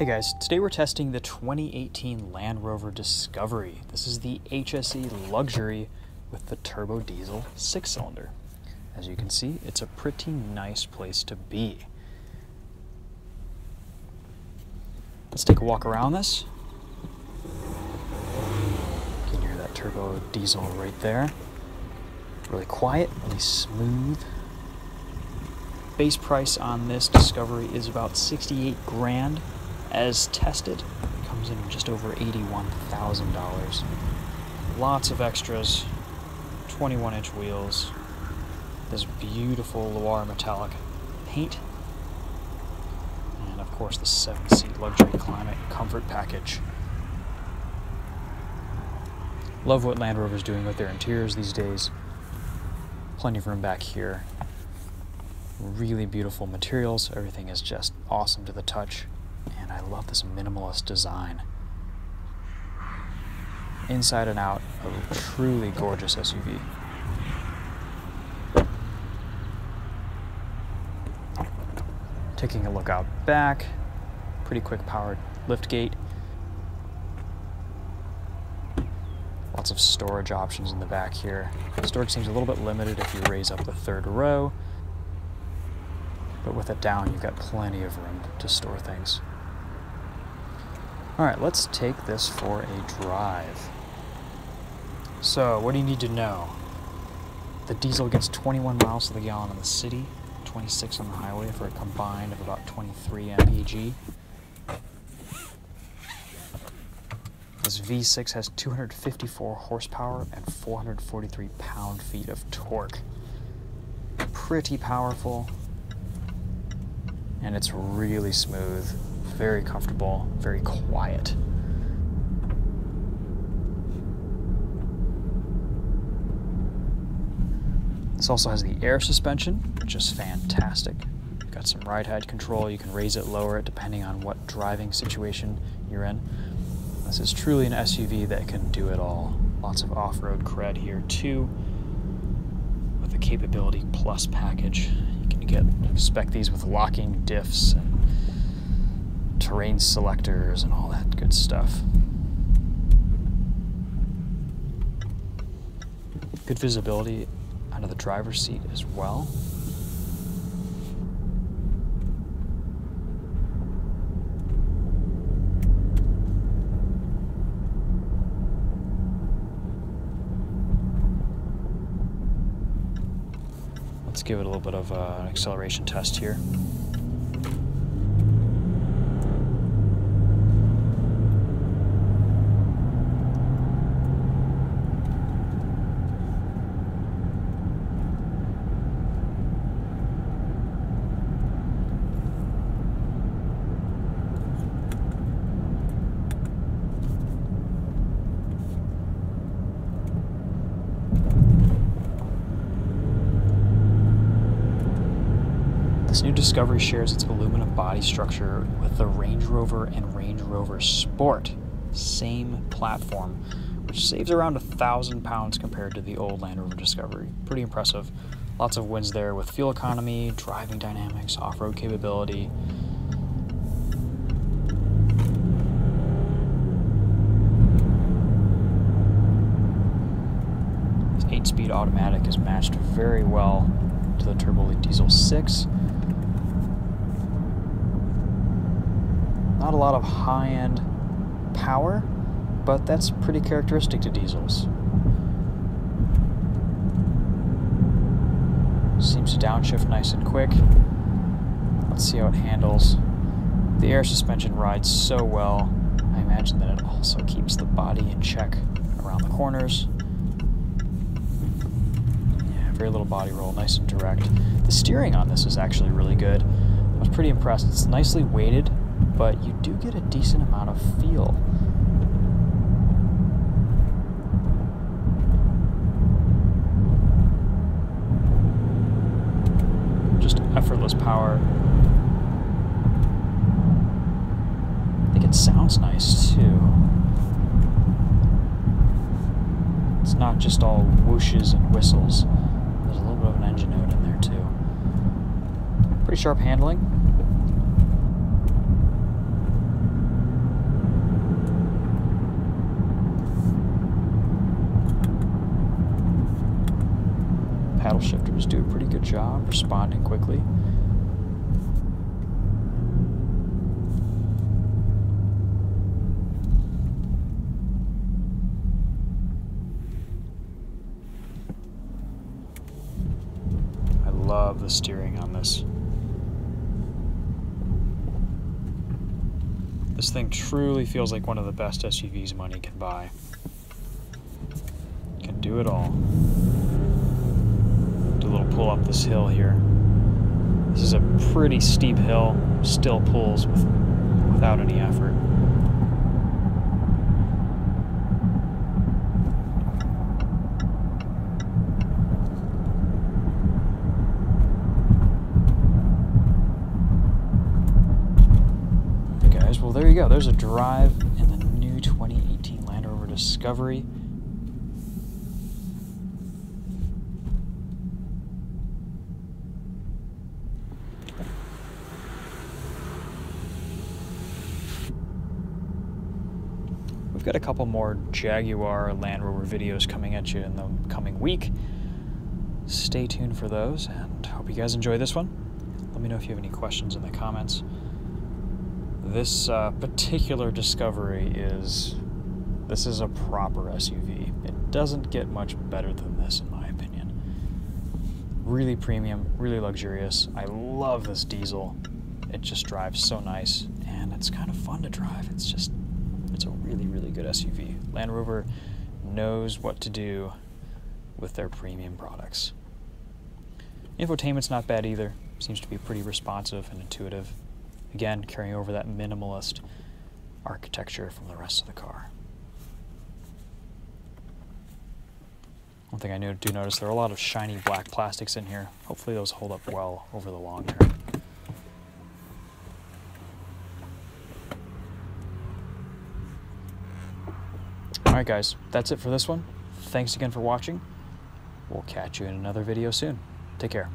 Hey guys, today we're testing the 2018 Land Rover Discovery. This is the HSE Luxury with the turbo diesel six cylinder. As you can see, it's a pretty nice place to be. Let's take a walk around this. You can hear that turbo diesel right there. Really quiet, really smooth. Base price on this Discovery is about 68 grand as tested, comes in just over $81,000. Lots of extras, 21 inch wheels, this beautiful Loire metallic paint, and of course the 7 seat luxury climate comfort package. Love what Land Rover is doing with their interiors these days. Plenty of room back here. Really beautiful materials. Everything is just awesome to the touch love this minimalist design. Inside and out, a truly gorgeous SUV. Taking a look out back, pretty quick powered lift gate. Lots of storage options in the back here. Storage seems a little bit limited if you raise up the third row, but with it down, you've got plenty of room to store things. All right, let's take this for a drive. So, what do you need to know? The diesel gets 21 miles to the gallon in the city, 26 on the highway for a combined of about 23 mpg. This V6 has 254 horsepower and 443 pound-feet of torque. Pretty powerful, and it's really smooth very comfortable, very quiet. This also has the air suspension, which is fantastic. Got some ride height control, you can raise it, lower it, depending on what driving situation you're in. This is truly an SUV that can do it all. Lots of off-road cred here too, with the Capability Plus package. You can get spec these with locking diffs and terrain selectors and all that good stuff. Good visibility out of the driver's seat as well. Let's give it a little bit of uh, an acceleration test here. This new Discovery shares its aluminum body structure with the Range Rover and Range Rover Sport, same platform, which saves around a thousand pounds compared to the old Land Rover Discovery. Pretty impressive. Lots of wins there with fuel economy, driving dynamics, off-road capability. This 8-speed automatic is matched very well to the Turbo Diesel 6. Not a lot of high-end power, but that's pretty characteristic to diesels. Seems to downshift nice and quick. Let's see how it handles. The air suspension rides so well. I imagine that it also keeps the body in check around the corners. Yeah, very little body roll, nice and direct. The steering on this is actually really good. I was pretty impressed. It's nicely weighted, but you do get a decent amount of feel. Just effortless power. I think it sounds nice too. It's not just all whooshes and whistles. There's a little bit of an engine note in there too. Pretty sharp handling. Paddle shifters do a pretty good job responding quickly. I love the steering on this. This thing truly feels like one of the best SUVs money can buy. Can do it all. Pull up this hill here. This is a pretty steep hill, still pulls with, without any effort. guys, well there you go. There's a drive in the new 2018 Land Rover Discovery. Got a couple more Jaguar Land Rover videos coming at you in the coming week. Stay tuned for those, and hope you guys enjoy this one. Let me know if you have any questions in the comments. This uh, particular Discovery is this is a proper SUV. It doesn't get much better than this, in my opinion. Really premium, really luxurious. I love this diesel. It just drives so nice, and it's kind of fun to drive. It's just really good SUV. Land Rover knows what to do with their premium products. Infotainment's not bad either. Seems to be pretty responsive and intuitive. Again, carrying over that minimalist architecture from the rest of the car. One thing I do notice, there are a lot of shiny black plastics in here. Hopefully those hold up well over the long term. Alright guys, that's it for this one. Thanks again for watching. We'll catch you in another video soon. Take care.